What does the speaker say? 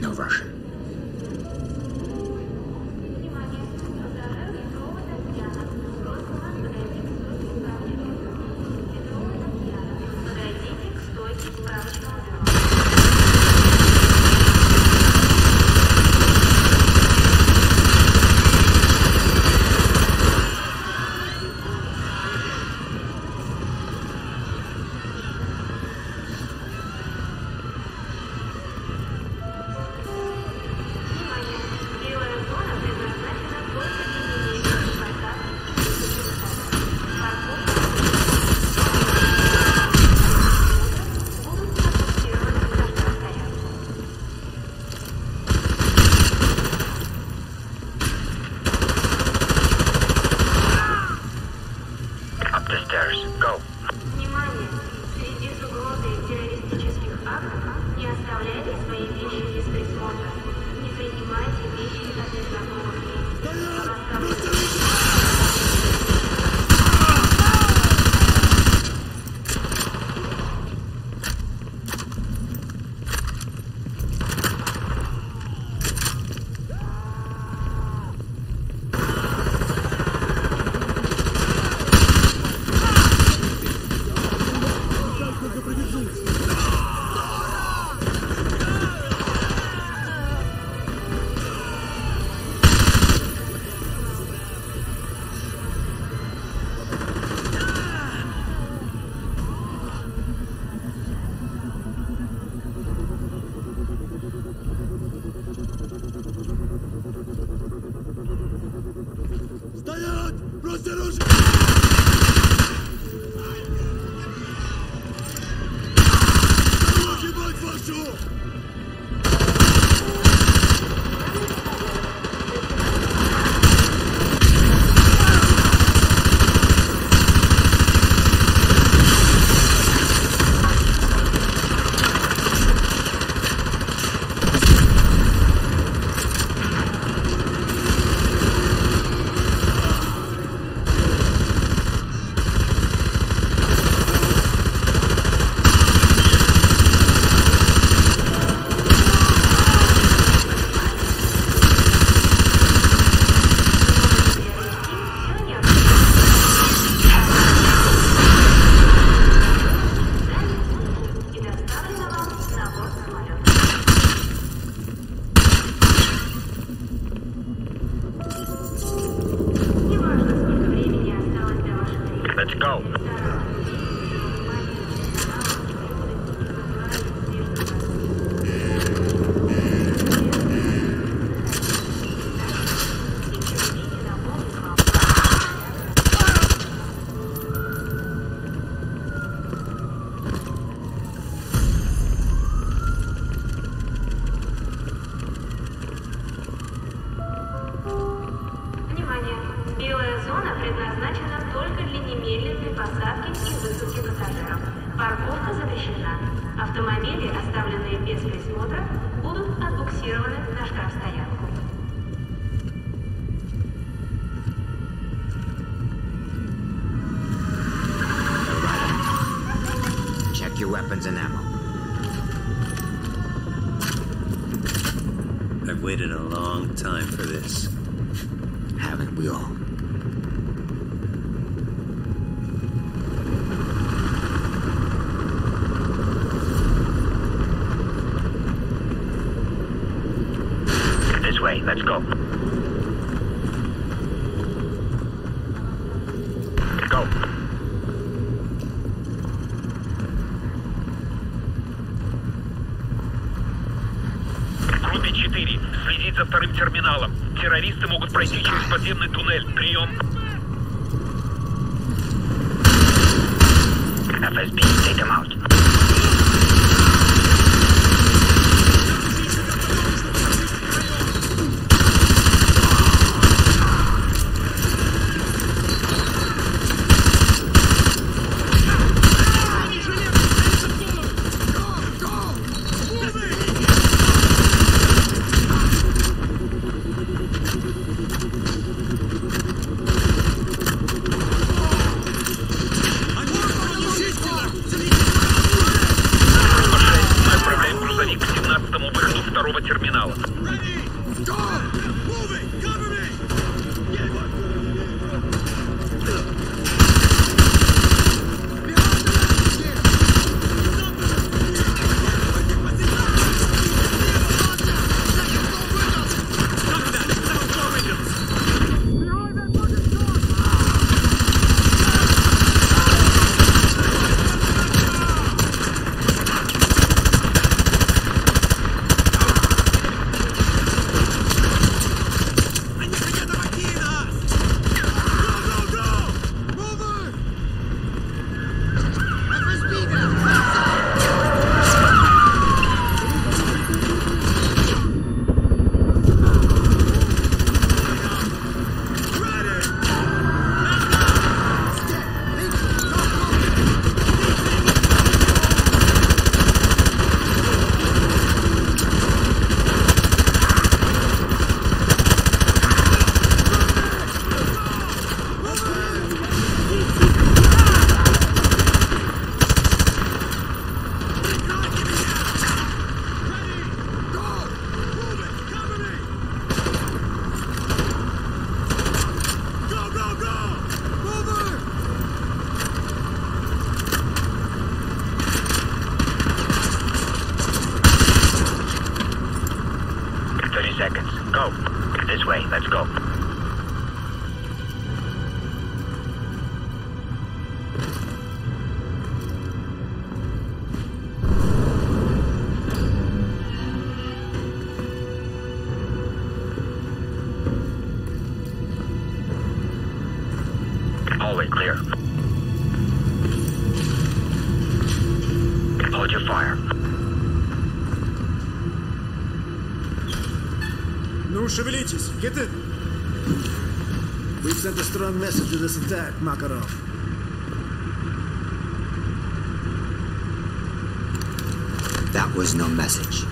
No Russian. Oh, Парковка запрещена. Автомобили, оставленные без присмотра, будут отбуксированы на штрафстоянку. Check your weapons and ammo. I've waited a long time for this. Haven't we all? This way. Let's go. Go. Группе 4. Следить за вторым терминалом. Террористы могут пройти через подземный туннель. Прием. FSB, take them out. seconds. Go. This way. Let's go. Ну, шевелитесь, get in. We've sent a strong message to this attack, Makarov. That was no message.